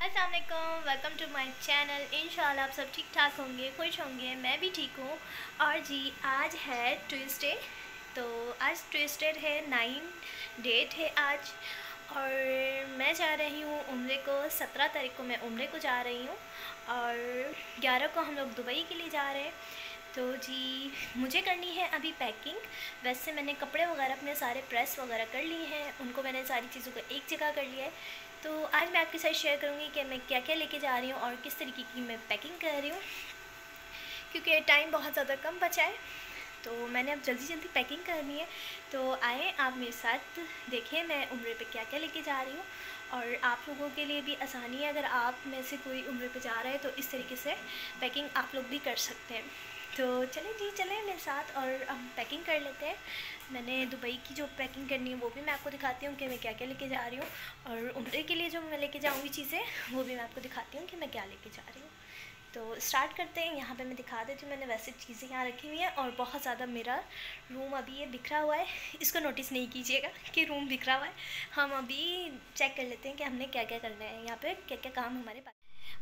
अस्सलाम वालेकुम to my channel इंशाल्लाह आप सब ठीक ठाक होंगे, खुश होंगे, मैं भी ठीक हूँ। और जी, आज है ट्यूसडे तो आज ट्यूसडे है नाइन डेट है आज। और मैं जा रही हूँ उम्र को सत्रह तारीख को मैं उम्र को जा रही हूँ। और ग्यारह को हम लोग दुबई के लिए जा रहे हैं। तो जी, मुझे करनी है अभी पैकिंग वैसे मैंने कपड़े वगैरह, अपने सारे प्रेस वगैरह कर लिए हैं। उनको मैंने सारी चीज़ों को एक जगह कर लिया है। तो आज मैं आपके साथ शेयर करूँगी कि मैं क्या क्या लेके जा रही हूँ और किस तरीके की मैं पैकिंग कर रही हूँ। क्योंकि टाइम बहुत ज़्यादा कम बचा है तो मैंने अब जल्दी जल्दी पैकिंग करनी है। तो आए आप मेरे साथ देखें मैं उम्र पे क्या क्या लेके जा रही हूँ और आप लोगों के लिए भी आसानी है, अगर आप में से कोई उम्र पे जा रहा है तो इस तरीके से पैकिंग आप लोग भी कर सकते हैं। तो चलें जी, चले मेरे साथ और हम पैकिंग कर लेते हैं। मैंने दुबई की जो पैकिंग करनी है, वो भी मैं आपको दिखाती हूँ कि मैं क्या क्या लेके जा रही हूँ। और उम्र के लिए जो मैं लेके जाऊँगी चीज़ें, वो भी मैं आपको दिखाती हूँ कि मैं क्या लेके जा रही हूँ। तो स्टार्ट करते हैं। यहाँ पे मैं दिखा देती हूँ, मैंने वैसे चीज़ें यहाँ रखी हुई हैं और बहुत ज़्यादा मेरा रूम अभी ये बिखरा हुआ है। इसको नोटिस नहीं कीजिएगा कि रूम बिखरा हुआ है। हम अभी चेक कर लेते हैं कि हमने क्या क्या करना है यहाँ पे क्या क्या काम हमारे पास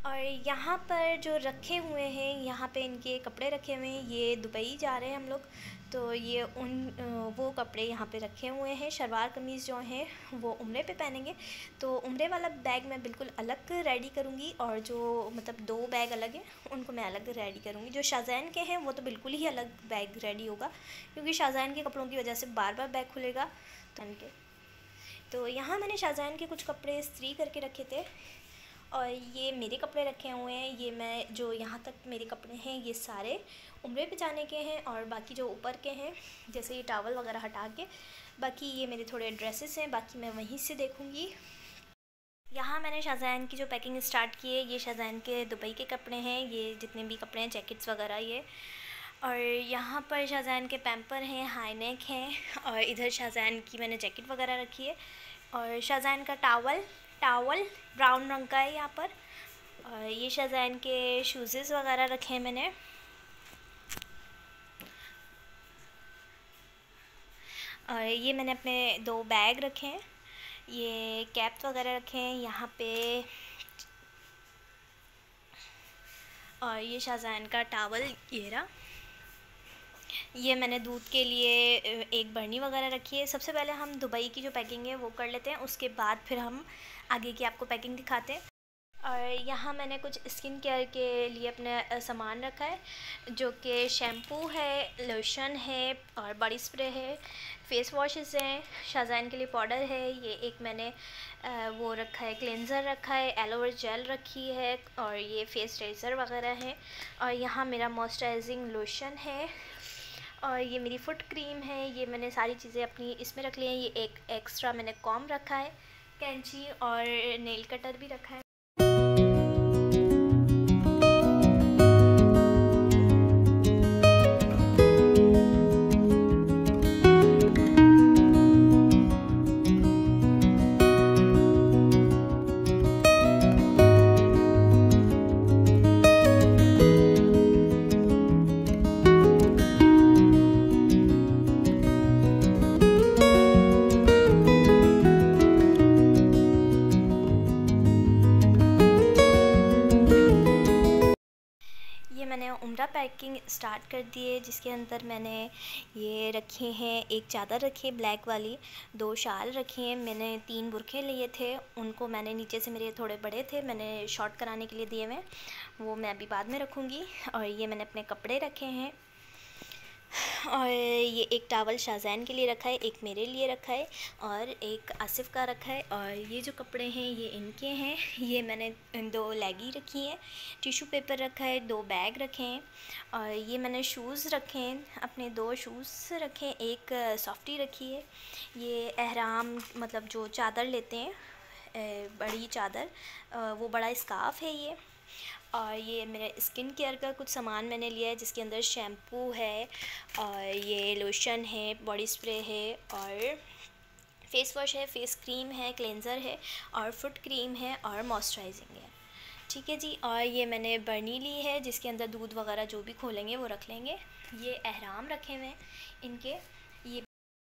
और यहाँ पर जो रखे हुए हैं, यहाँ पे इनके कपड़े रखे हुए हैं, ये दुबई जा रहे हैं हम लोग। तो ये उन वो कपड़े यहाँ पे रखे हुए हैं, शलवार कमीज़ जो हैं, वो उम्रे पे पहनेंगे। तो उम्रे वाला बैग मैं बिल्कुल अलग रेडी करूँगी और जो मतलब दो बैग अलग हैं, उनको मैं अलग रेडी करूँगी। जो शाहजैन के हैं, वो तो बिल्कुल ही अलग बैग रेडी होगा, क्योंकि शाहजैन के कपड़ों की वजह से बार बार बैग खुलेगा। तो उनके तो यहाँ मैंने शाहजहान के कुछ कपड़े स्त्री करके रखे थे। ये मेरे कपड़े रखे हुए हैं, ये मैं जो यहाँ तक मेरे कपड़े हैं, ये सारे उम्र पे जाने के हैं और बाकी जो ऊपर के हैं, जैसे ये टावल वगैरह हटा के, बाकी ये मेरे थोड़े ड्रेसेस हैं, बाकी मैं वहीं से देखूँगी। यहाँ मैंने शाहजहान की जो पैकिंग स्टार्ट की है, ये शाहजहान के दुबई के कपड़े हैं, ये जितने भी कपड़े हैं जैकेट्स वगैरह ये। और यहाँ पर शाहजहान के पैम्पर हैं हाई नेक हैं, और इधर शाहजहान की मैंने जैकेट वगैरह रखी है। और शाहजहान का टावल टावल ब्राउन रंग का है यहाँ पर। और ये शाहजहान के शूज़ वगैरह रखे हैं मैंने। और ये मैंने अपने दो बैग रखे हैं। ये कैप वगैरह रखे हैं यहाँ पे। और ये शाहजहान का टावल ये रहा। ये मैंने दूध के लिए एक बर्नी वगैरह रखी है। सबसे पहले हम दुबई की जो पैकिंग है वो कर लेते हैं। उसके बाद फिर हम आगे की आपको पैकिंग दिखाते हैं। और यहाँ मैंने कुछ स्किन केयर के लिए अपने सामान रखा है, जो कि शैम्पू है, लोशन है और बॉडी स्प्रे है, फेस वॉशेस हैं, शाहजहान के लिए पाउडर है, ये एक मैंने वो रखा है, क्लेंज़र रखा है, एलोवेरा जेल रखी है और ये फेस रेजर वगैरह है। और यहाँ मेरा मॉइस्चराइजिंग लोशन है और ये मेरी फुट क्रीम है, ये मैंने सारी चीज़ें अपनी इसमें रख ली हैं, ये एक एक्स्ट्रा मैंने कॉम रखा है। कैंची और नेल कटर भी रखा है। मैंने उम्र पैकिंग स्टार्ट कर दी है, जिसके अंदर मैंने ये रखे हैं, एक चादर रखी है, ब्लैक वाली, दो शाल रखी हैं, मैंने तीन बुरखे लिए थे, उनको मैंने नीचे से मेरे थोड़े बड़े थे, मैंने शॉर्ट कराने के लिए दिए हुए वो मैं अभी बाद में रखूँगी, और ये मैंने अपने कपड़े रखे हैं। और ये एक टावल शाहजैन के लिए रखा है, एक मेरे लिए रखा है और एक आसिफ का रखा है और ये जो कपड़े हैं, ये इनके हैं। ये मैंने दो लेगी रखी हैं टिशू पेपर रखा है, दो बैग रखे हैं और ये मैंने शूज़ रखे हैं, अपने दो शूज़ रखे हैं, एक सॉफ्टी रखी है। ये अहराम मतलब जो चादर लेते हैं बड़ी चादर वो बड़ा स्काफ़ है ये। और ये मेरे स्किन केयर का कुछ सामान मैंने लिया है, जिसके अंदर शैम्पू है और ये लोशन है बॉडी स्प्रे है और फेस वॉश है फेस क्रीम है क्लेंज़र है और फुट क्रीम है और मॉइस्चराइजिंग है। ठीक है जी, और ये मैंने बर्नी ली है, जिसके अंदर दूध वगैरह जो भी खोलेंगे वो रख लेंगे। ये अहराम रखे हुए हैं इनके।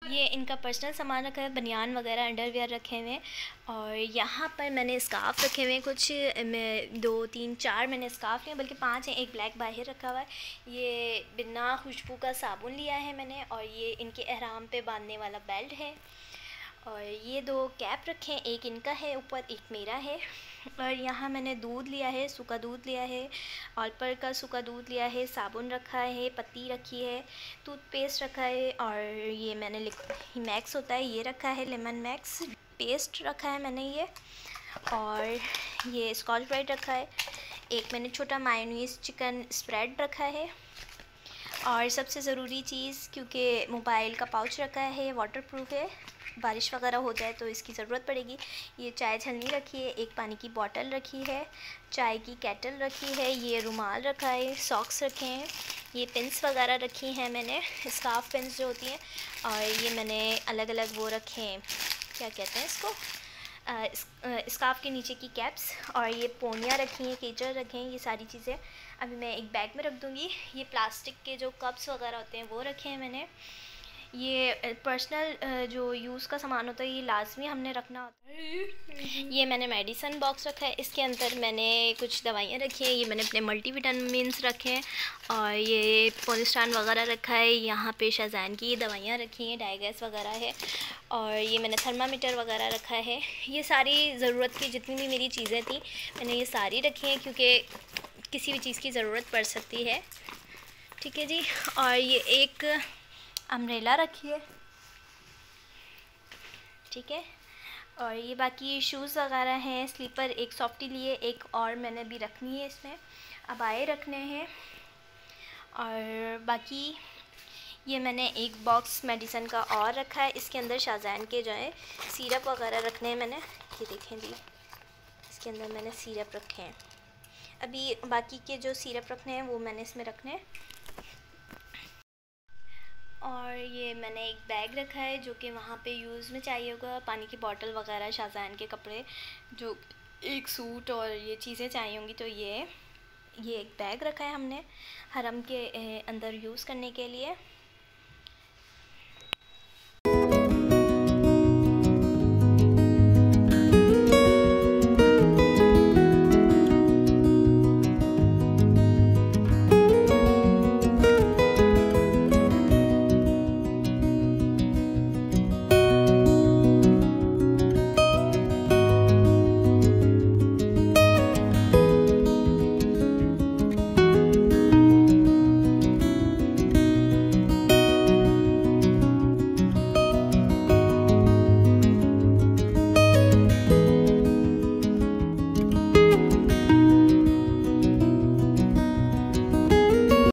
ये इनका पर्सनल सामान रखा है, बनियान वगैरह अंडरवेयर रखे हुए हैं। और यहाँ पर मैंने स्काफ़ रखे हुए हैं, कुछ, मैं, दो, तीन, चार मैंने स्काफ़ लिए बल्कि पाँच हैं, एक ब्लैक बाहर रखा हुआ है। ये बिना खुशबू का साबुन लिया है मैंने, और ये इनके अहराम पे बांधने वाला बेल्ट है। और ये दो कैप रखे हैं एक इनका है, ऊपर एक मेरा है। और यहाँ मैंने दूध लिया है, सूखा दूध लिया है, ऑलपर का सूखा दूध लिया है, साबुन रखा है, पत्ती रखी है, टूथपेस्ट रखा है और ये मैंने मैक्स होता है, ये रखा है, लेमन मैक्स, पेस्ट रखा है मैंने ये। और ये स्कॉच ब्राइट रखा है, एक मैंने छोटा मायोनीस चिकन स्प्रेड रखा है। और सबसे ज़रूरी चीज़, क्योंकि मोबाइल का पाउच रखा है वाटर प्रूफ है। बारिश वगैरह हो जाए तो इसकी ज़रूरत पड़ेगी। ये चाय छलनी रखी है, एक पानी की बॉटल रखी है, चाय की कैटल रखी है, ये रुमाल रखा है, सॉक्स रखे हैं, ये पिंस वगैरह रखी हैं मैंने स्काफ पिंस जो होती हैं, और ये मैंने अलग अलग वो रखे हैं, क्या कहते हैं इसको? स्काफ के नीचे की कैप्स, और ये पोनियाँ रखी हैं केचर रखे हैं, ये सारी चीज़ें। अभी मैं एक बैग में रख दूँगी, ये प्लास्टिक के जो कप्स वगैरह होते हैं वो रखे हैं मैंने। ये पर्सनल जो यूज़ का सामान होता है, ये लाजमी हमने रखना होता है। ये मैंने मेडिसन बॉक्स रखा है। इसके अंदर मैंने कुछ दवाइयाँ रखी हैं। ये मैंने अपने मल्टी रखे हैं। और ये पोलिस्टान वगैरह रखा है। यहाँ पे शाहजहान की दवाइयाँ रखी हैं। डायगैस वगैरह है। और ये मैंने थर्मामीटर वगैरह रखा है। ये सारी ज़रूरत की जितनी भी मेरी चीज़ें थी, मैंने ये सारी रखी हैं क्योंकि किसी भी चीज़ की ज़रूरत पड़ सकती है। ठीक है जी? और ये एक अम्ब्रेला रखिए ठीक है? और ये बाकी शूज़ वगैरह हैं स्लीपर एक सॉफ्टी लिए एक और मैंने भी रखनी है इसमें। अब आए रखने हैं। और बाकी ये मैंने एक बॉक्स मेडिसन का और रखा है। इसके अंदर शाहजहान के जो है सीरप वगैरह रखने हैं मैंने। ये देखें जी। इसके अंदर मैंने सीरप रखे हैं। अभी बाकी के जो सीरप रखने हैं, वो मैंने इसमें रखने हैं। और ये मैंने एक बैग रखा है जो कि वहाँ पे यूज़ में चाहिए होगा। पानी की बॉटल वगैरह, शाहजहान के कपड़े, जो एक सूट और ये चीज़ें चाहिए होंगी तो ये ये एक बैग रखा है हमने हरम के अंदर यूज़ करने के लिए।